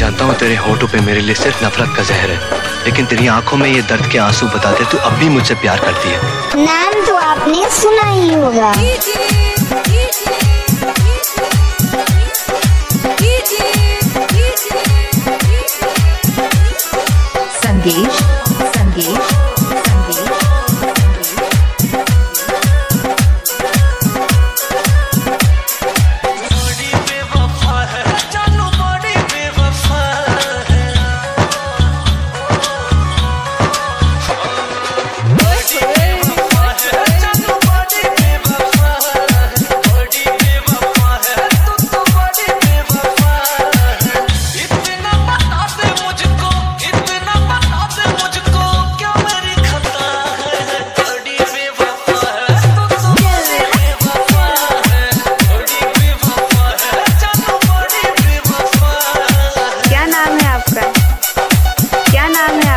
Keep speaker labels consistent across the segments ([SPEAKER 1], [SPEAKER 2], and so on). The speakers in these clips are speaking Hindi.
[SPEAKER 1] जानता हूँ तेरे होठों पे मेरे लिए सिर्फ़ नफरत का जहर है। लेकिन तेरी आँखों में ये दर्द के आँसू बताते तू अब भी मुझसे प्यार करती है।
[SPEAKER 2] नाम तो आपने सुना ही होगा।
[SPEAKER 1] संदेश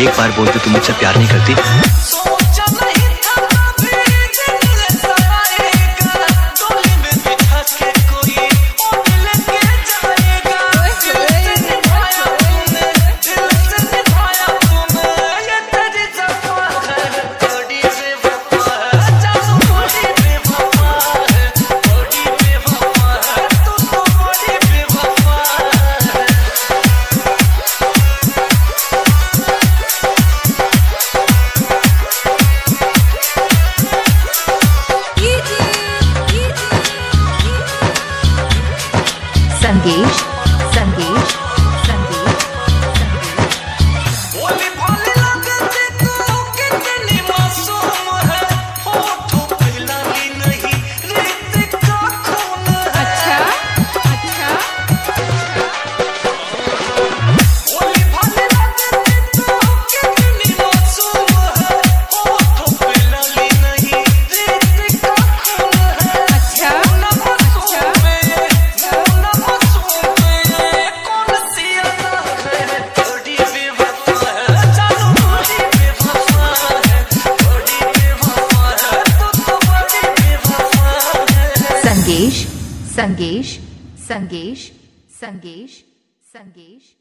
[SPEAKER 1] एक बार बोल दो तुम मुझसे प्यार नहीं करती।
[SPEAKER 3] engaged संगेश संगेश संगेश संगेश।